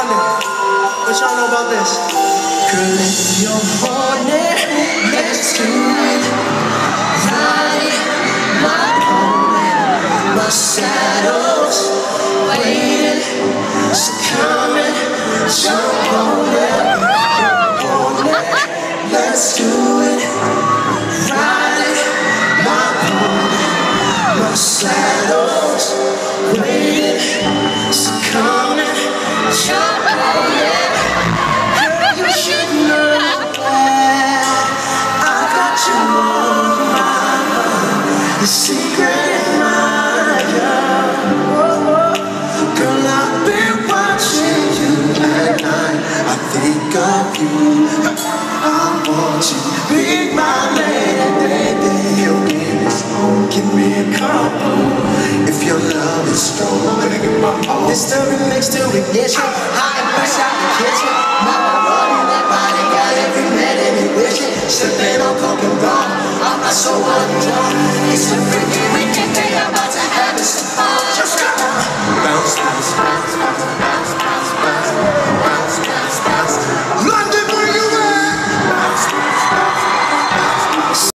London. What y'all know about this? Girl, if you're horny, let's do it. Ride my pony, my saddle's waiting, so come and jump on it. Let's do it. Ride my pony, my saddle's waiting, The secret. Girl, I've been watching you at night. I think of you. I want you. Be my lady. Give me a couple. If your love is strong, me get my all. The remix to ignition. Hot and fresh out the kitchen. Mama running that body, got every man in me wishing.